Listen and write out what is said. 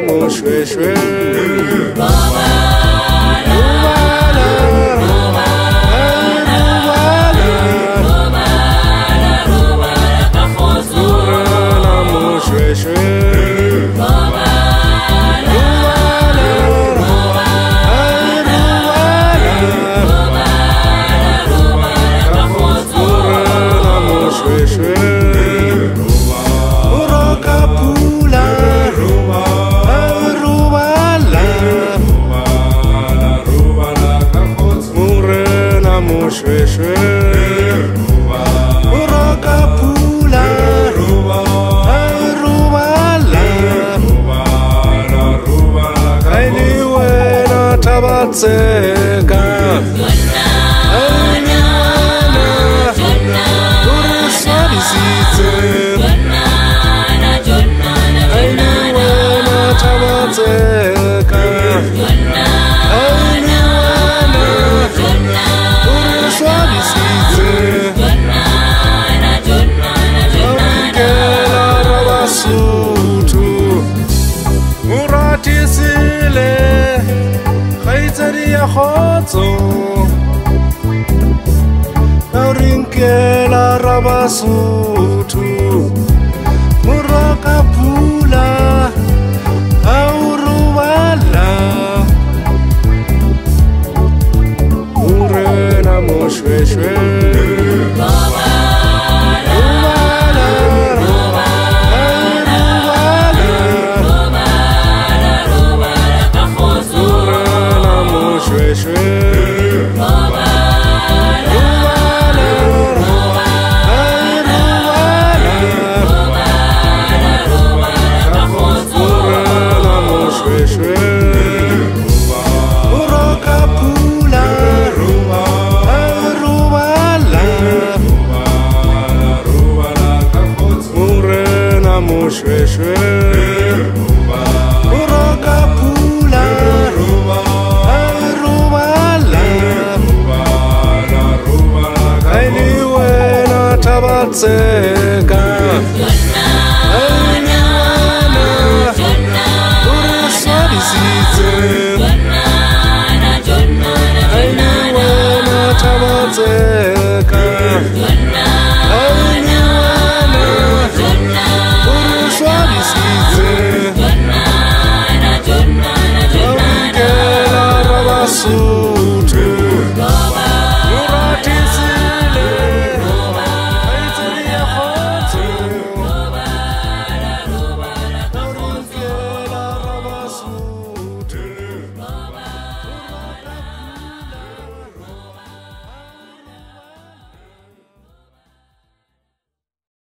mushweshwe Sure. shweshwe Take a Egozo, aurinke larra basutu Murroka pula, aurru bala Murrena moswe-swe shweshwe urasarisitseiwenatavatse